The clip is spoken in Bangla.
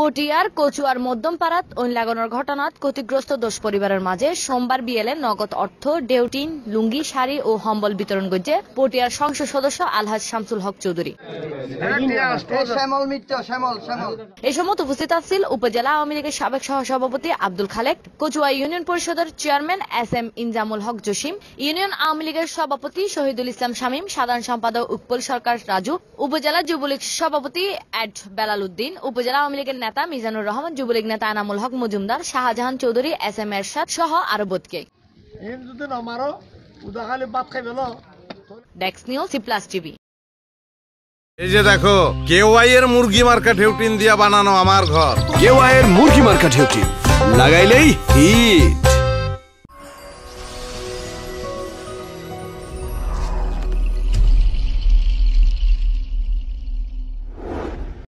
পটিয়ার, কচুয়ার মধ্যমপাড়াত ঐন লাগানোর ঘটনাত ক্ষতিগ্রস্ত দোষ পরিবারের মাঝে সোমবার বিয়েলে নগদ অর্থ, ডেউটিন, লুঙ্গি, শাড়ি ও হম্বল বিতরণ করছে পটিয়ার সংসদ সদস্য আলহাজ শামসুল হক চৌধুরী। এই সময় উপস্থিত আছেন উপজেলা আওয়ামী লীগের সাবেক সহসভাপতি আব্দুল খালেক, কচুয়া ইউনিয়ন পরিষদের chairman S M Injamul Haque Jasim, union Awami লীগের সভাপতি শহীদুল ইসলাম শামীম, সাধারণ সম্পাদক উৎপল সরকার রাজু, উপজেলা যুবলীগ সভাপতি অ্যাড বেলাল উদ্দিন, উপজেলা আওয়ামী লীগের নেতা মিজানুর রহমান যুবলীগ নেতা আনামুল হক মজুমদার শাহজাহান চৌধুরী এস এম এরশাদ সহ আরও বোধকে। ডেক্স নিউজ সি প্লাস টিভি এই যে দেখো কেওয়াই এর মুরগি মার্কেট ঢেউটিন দিয়া বানানো আমার ঘর। কেওয়াইয়ের মুরগি মার্কা হেউটিন লাগাইলেই হিট।